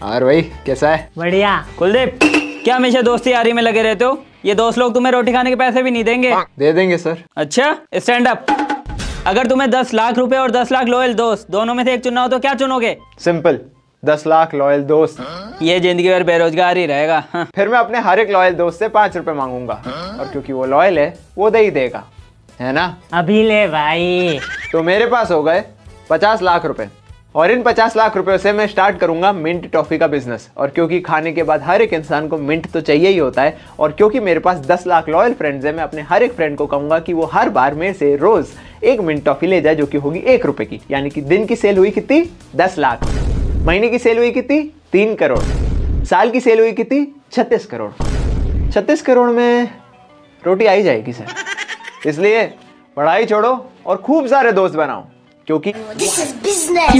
और भाई कैसा है? बढ़िया। कुलदीप क्या हमेशा दोस्ती यारी में लगे रहते हो? ये दोस्त लोग तुम्हें रोटी खाने के पैसे भी नहीं देंगे। दे देंगे सर। अच्छा स्टैंड अप अगर तुम्हें दस लाख रुपए और दस लाख लॉयल दोस्त दोनों में से एक चुनना हो तो क्या चुनोगे? सिंपल दस लाख लॉयल दोस्त। ये ज़िंदगी भर बेरोजगार ही रहेगा हाँ। फिर मैं अपने हर एक लॉयल दोस्त से पाँच रुपए मांगूँगा। और क्योंकि वो लॉयल है वो दे ही देगा। है ना? अभी ले भाई। तो मेरे पास हो गए पचास लाख रुपए। और इन पचास लाख रुपए से मैं स्टार्ट करूँगा मिंट टॉफी का बिज़नेस और क्योंकि खाने के बाद हर एक इंसान को मिंट तो चाहिए ही होता है, और क्योंकि मेरे पास दस लाख लॉयल फ्रेंड्स हैं, मैं अपने हर एक फ्रेंड को कहूँगा कि वो हर बार मेरे से रोज एक मिंट टॉफी ले जाए, जो कि होगी एक रुपए की। यानी कि दिन की सेल हुई कितनी? दस लाख। महीने की सेल हुई कितनी? तीन करोड़। साल की सेल हुई कितनी? छत्तीस करोड़। छत्तीस करोड़ में रोटी आई जाएगी, सर। इसलिए पढ़ाई छोड़ो और खूब सारे दोस्त बनाओ। क्योंकि This is business.